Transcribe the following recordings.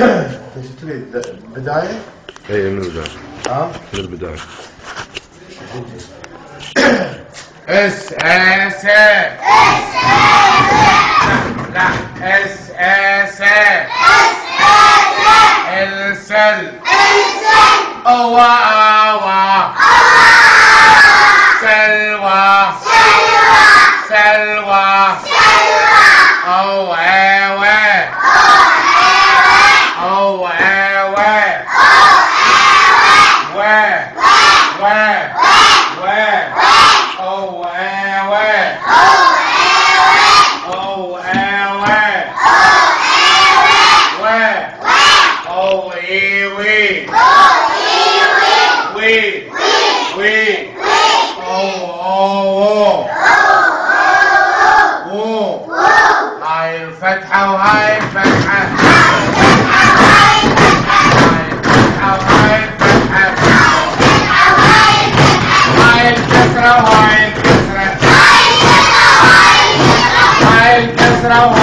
إيش تريد بداية؟ اي من البداية. ها؟ من البداية. اس اس لا اس اس السل. أوا أوا. سلوى. سلوى. أو أوا. أو que que que ô e que ô e que que ô e oh oh oh oh oh ô ô lại phải thao hai phải encontrado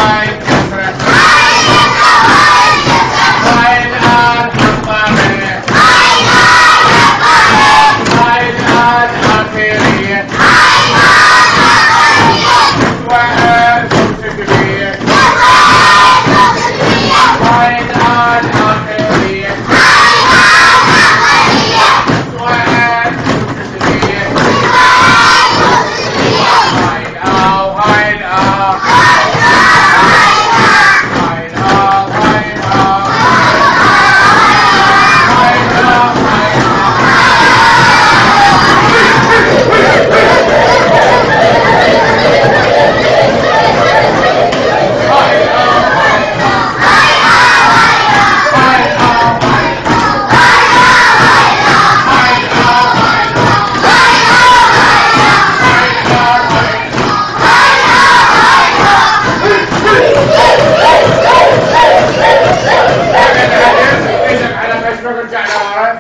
chạy đầu đấy.